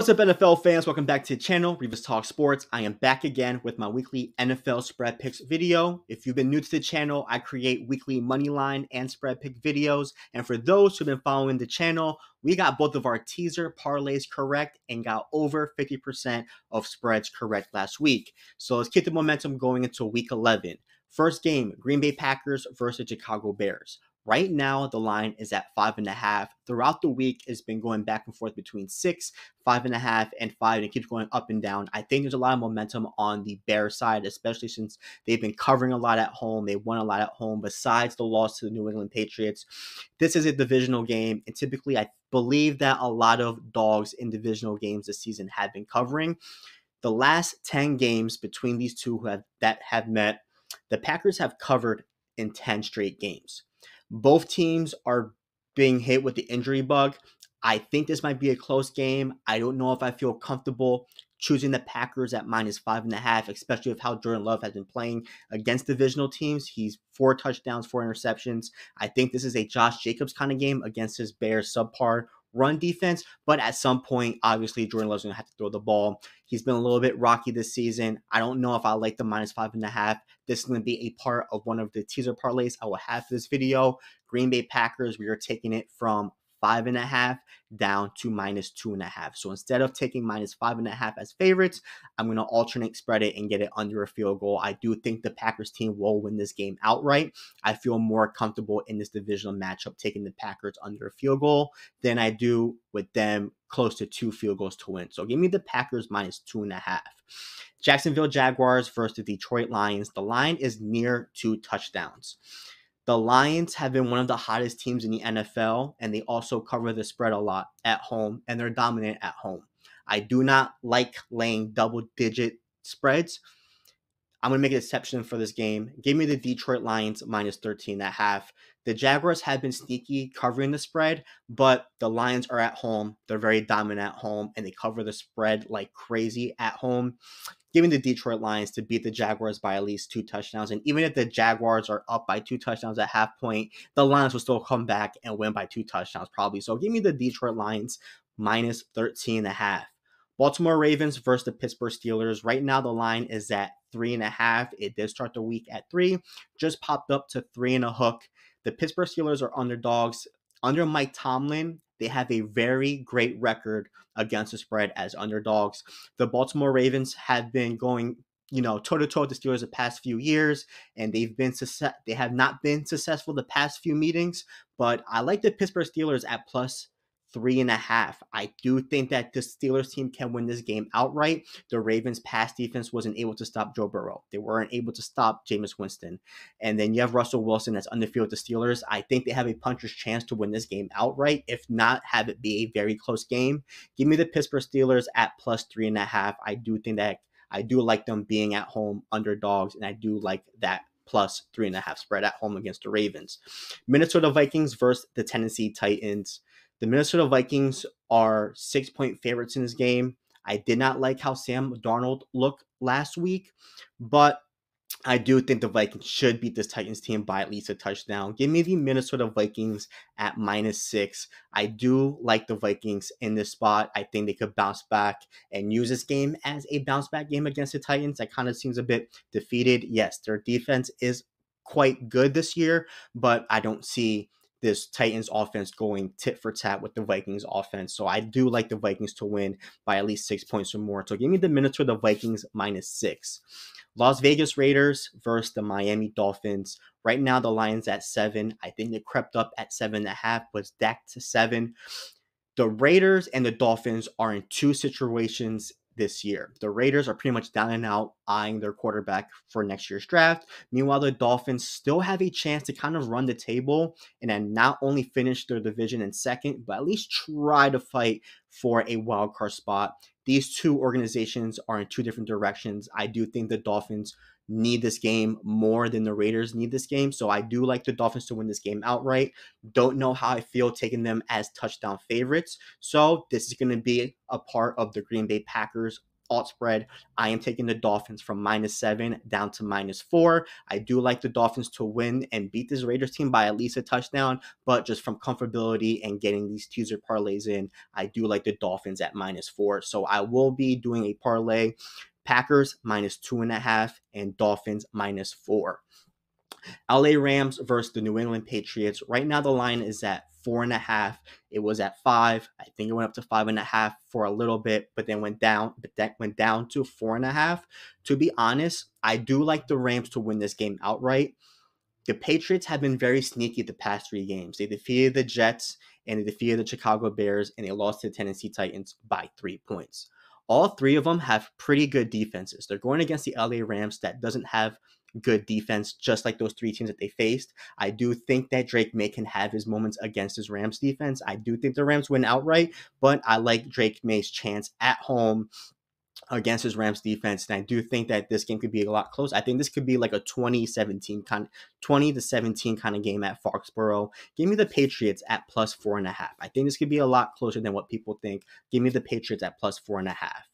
What's up, NFL fans? Welcome back to the channel, Rivas Talk Sports. I am back again with my weekly NFL spread picks video. If you've been new to the channel, I create weekly money line and spread pick videos. And for those who've been following the channel, we got both of our teaser parlays correct and got over 50% of spreads correct last week. So let's keep the momentum going into week 11. First game, Green Bay Packers versus Chicago Bears. Right now, the line is at five and a half. Throughout the week, it's been going back and forth between six, five and a half, and five, and it keeps going up and down. I think there's a lot of momentum on the Bears side, especially since they've been covering a lot at home. They won a lot at home, besides the loss to the New England Patriots. This is a divisional game, and typically, I believe that a lot of dogs in divisional games this season have been covering. The last 10 games between these two have, that have met, the Packers have covered in 10 straight games. Both teams are being hit with the injury bug. I think this might be a close game. I don't know if I feel comfortable choosing the Packers at minus five and a half, especially with how Jordan Love has been playing against divisional teams. He's four touchdowns, four interceptions. I think this is a Josh Jacobs kind of game against his Bears subpar run defense. But at some point, obviously, Jordan Love's going to have to throw the ball. He's been a little bit rocky this season. I don't know if I like the minus five and a half. This is going to be a part of one of the teaser parlays I will have for this video. Green Bay Packers, we are taking it from five and a half down to minus two and a half. So instead of taking minus five and a half as favorites, I'm going to alternate spread it and get it under a field goal. I do think the Packers team will win this game outright. I feel more comfortable in this divisional matchup taking the Packers under a field goal than I do with them close to two field goals to win. So give me the Packers minus two and a half. Jacksonville Jaguars versus the Detroit Lions. The line is near two touchdowns. The Lions have been one of the hottest teams in the NFL, and they also cover the spread a lot at home, and they're dominant at home. I do not like laying double digit spreads. I'm going to make an exception for this game. Give me the Detroit Lions minus 13 and a half. The Jaguars have been sneaky covering the spread, but the Lions are at home. They're very dominant at home, and they cover the spread like crazy at home giving the Detroit Lions to beat the Jaguars by at least two touchdowns. And even if the Jaguars are up by two touchdowns at half point, the Lions will still come back and win by two touchdowns probably. So give me the Detroit Lions minus 13 and a half. Baltimore Ravens versus the Pittsburgh Steelers. Right now, the line is at three and a half. It did start the week at three, just popped up to three and a hook. The Pittsburgh Steelers are underdogs. Under Mike Tomlin, they have a very great record against the spread as underdogs. The Baltimore Ravens have been going you know, toe to toe with the Steelers the past few years, and they've been success. They have not been successful the past few meetings, but I like the Pittsburgh Steelers at plus three and a half. I do think that the Steelers team can win this game outright. The Ravens' pass defense wasn't able to stop Joe Burrow. They weren't able to stop Jameis Winston. And then you have Russell Wilson that's on the field with the Steelers. I think they have a puncher's chance to win this game outright. If not, have it be a very close game. Give me the Pittsburgh Steelers at plus three and a half. I do think that I do like them being at home underdogs, and I do like that plus three and a half spread at home against the Ravens. Minnesota Vikings versus the Tennessee Titans. The Minnesota Vikings are six point favorites in this game. I did not like how Sam Darnold looked last week, but I do think the Vikings should beat this Titans team by at least a touchdown. Give me the Minnesota Vikings at minus six. I do like the Vikings in this spot. I think they could bounce back and use this game as a bounce back game against the Titans. That kind of seems a bit defeated. Yes, their defense is quite good this year, but I don't see this Titans offense going tit for tat with the Vikings offense. So I do like the Vikings to win by at least six points or more. So give me the Minnesota Vikings minus six. Las Vegas Raiders versus the Miami Dolphins. Right now, the Lions at seven. I think they crept up at seven and a half, it's back to seven. The Raiders and the Dolphins are in two situations this year. The Raiders are pretty much down and out, eyeing their quarterback for next year's draft. Meanwhile, the Dolphins still have a chance to kind of run the table and then not only finish their division in second, but at least try to fight for a wild card spot. These two organizations are in two different directions. I do think the Dolphins need this game more than the Raiders need this game. So I do like the Dolphins to win this game outright. Don't know how I feel taking them as touchdown favorites. So this is going to be a part of the Green Bay Packers alt spread, I am taking the Dolphins from minus seven down to minus four. I do like the Dolphins to win and beat this Raiders team by at least a touchdown, but just from comfortability and getting these teaser parlays in, I do like the Dolphins at minus four. So I will be doing a parlay Packers minus two and a half and Dolphins minus four. LA Rams versus the New England Patriots. Right now, the line is at four and a half. It was at five. I think it went up to five and a half for a little bit, but then went down. But that went down to four and a half. To be honest, I do like the Rams to win this game outright. The Patriots have been very sneaky the past three games. They defeated the Jets and they defeated the Chicago Bears and they lost to the Tennessee Titans by three points. All three of them have pretty good defenses. They're going against the LA Rams that doesn't have good defense, just like those three teams that they faced. I do think that Drake Maye can have his moments against his Rams defense. I do think the Rams win outright, but I like Drake Maye's chance at home against his Rams defense. And I do think that this game could be a lot close. I think this could be like a 2017 kind 20 to 17 kind of game at Foxborough. Give me the Patriots at plus four and a half. I think this could be a lot closer than what people think. Give me the Patriots at plus four and a half.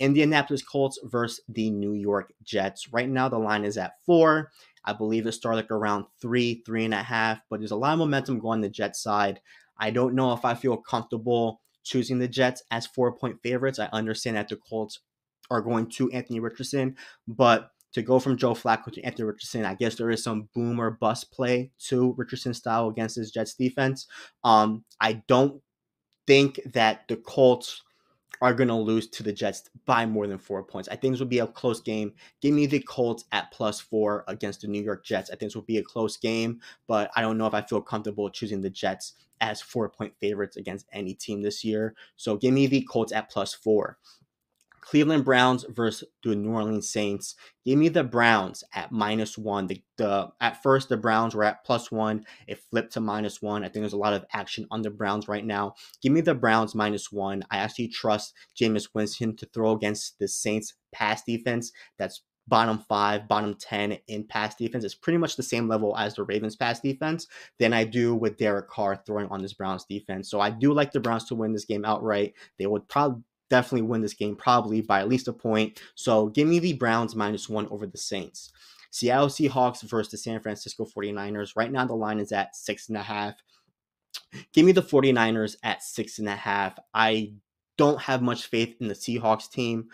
Indianapolis Colts versus the New York Jets. Right now, the line is at four. I believe it started like around three, three and a half, but there's a lot of momentum going the Jets side. I don't know if I feel comfortable choosing the Jets as four point favorites. I understand that the Colts are going to Anthony Richardson, but to go from Joe Flacco to Anthony Richardson, I guess there is some boom or bust play to Richardson style against his Jets defense. Um, I don't think that the Colts are going to lose to the Jets by more than four points. I think this will be a close game. Give me the Colts at plus four against the New York Jets. I think this will be a close game, but I don't know if I feel comfortable choosing the Jets as four point favorites against any team this year. So give me the Colts at plus four. Cleveland Browns versus the New Orleans Saints. Give me the Browns at minus one. The, the at first the Browns were at plus one. It flipped to minus one. I think there's a lot of action on the Browns right now. Give me the Browns minus one. I actually trust Jameis Winston to throw against the Saints pass defense. That's bottom five, bottom 10 in pass defense. It's pretty much the same level as the Ravens pass defense than I do with Derek Carr throwing on this Browns defense. So I do like the Browns to win this game outright. They would probably definitely win this game, probably by at least a point. So give me the Browns minus one over the Saints. Seattle Seahawks versus the San Francisco 49ers. Right now, the line is at six and a half. Give me the 49ers at six and a half. I don't have much faith in the Seahawks team.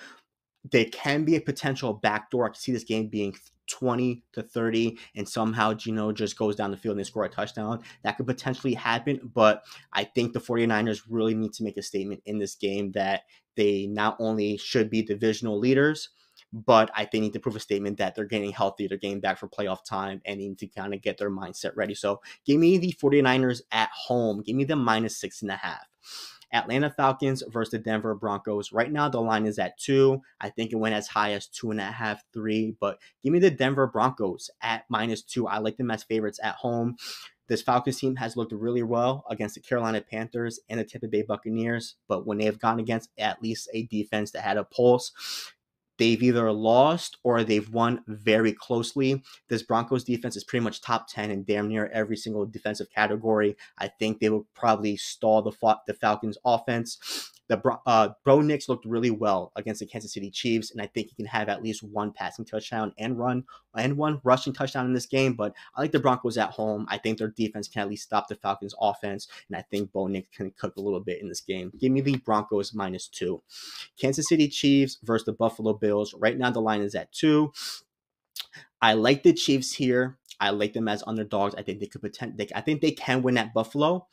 There can be a potential backdoor. I can see this game being 20 to 30 and somehow Geno just goes down the field and they score a touchdown. That could potentially happen, but I think the 49ers really need to make a statement in this game that they not only should be divisional leaders, but I think need to prove a statement that they're getting healthy, they're getting back for playoff time, and need to kind of get their mindset ready. So give me the 49ers at home. Give me the minus six and a half. Atlanta Falcons versus the Denver Broncos. Right now, the line is at two. I think it went as high as two and a half, three. But give me the Denver Broncos at minus two. I like them as favorites at home. This Falcons team has looked really well against the Carolina Panthers and the Tampa Bay Buccaneers, but when they have gone against at least a defense that had a pulse, they've either lost or they've won very closely. This Broncos defense is pretty much top 10 in damn near every single defensive category. I think they will probably stall the, the Falcons offense the uh, Bo Nix looked really well against the Kansas City Chiefs, and I think he can have at least one passing touchdown and run and one rushing touchdown in this game. But I like the Broncos at home. I think their defense can at least stop the Falcons' offense, and I think Bo Nix can cook a little bit in this game. Give me the Broncos minus two. Kansas City Chiefs versus the Buffalo Bills. Right now, the line is at two. I like the Chiefs here. I like them as underdogs. I think they could pretend. They, I think they can win at Buffalo.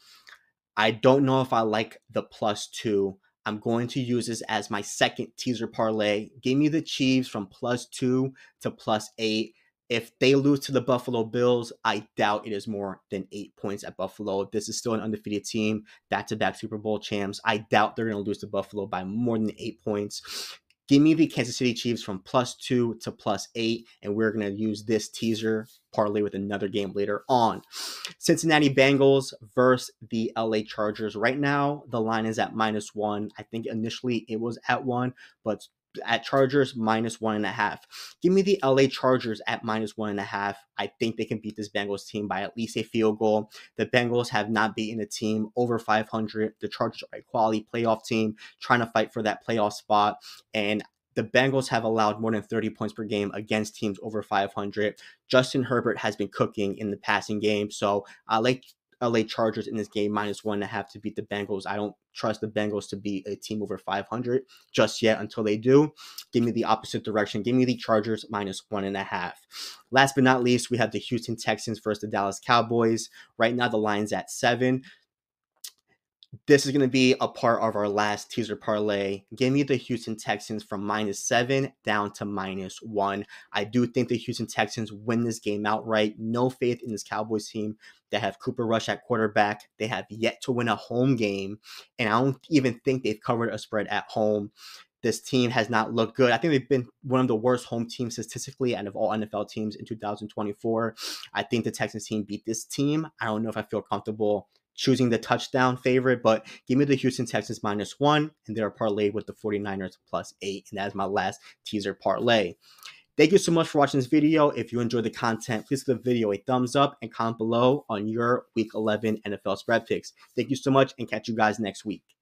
I don't know if I like the plus two. I'm going to use this as my second teaser parlay. Give me the Chiefs from plus two to plus eight. If they lose to the Buffalo Bills, I doubt it is more than eight points at Buffalo. This is still an undefeated team, back to back Super Bowl champs. I doubt they're going to lose to Buffalo by more than eight points. Give me the Kansas City Chiefs from plus two to plus eight, and we're going to use this teaser parlay with another game later on. Cincinnati Bengals versus the LA Chargers. Right now, the line is at minus one. I think initially it was at one, but at Chargers minus one and a half. Give me the LA Chargers at minus one and a half. I think they can beat this Bengals team by at least a field goal. The Bengals have not beaten a team over 500. The Chargers are a quality playoff team trying to fight for that playoff spot. And The Bengals have allowed more than 30 points per game against teams over 500. Justin Herbert has been cooking in the passing game. So I like LA Chargers in this game minus one and a half to beat the Bengals. I don't trust the Bengals to be a team over 500 just yet until they do. Give me the opposite direction. Give me the Chargers minus one and a half. Last but not least, we have the Houston Texans versus the Dallas Cowboys. Right now, the line's at seven this is going to be a part of our last teaser parlay. Give me the Houston Texans from minus seven down to minus one. I do think the Houston Texans win this game outright. No faith in this Cowboys team. They have Cooper Rush at quarterback. They have yet to win a home game, and I don't even think they've covered a spread at home. This team has not looked good. I think they've been one of the worst home teams statistically out of all NFL teams in 2024. I think the Texans team beat this team. I don't know if I feel comfortable choosing the touchdown favorite, but give me the Houston Texans minus one, and they're parlayed with the 49ers plus eight. And that is my last teaser parlay. Thank you so much for watching this video. If you enjoyed the content, please give the video a thumbs up and comment below on your Week 11 NFL spread picks. Thank you so much and catch you guys next week.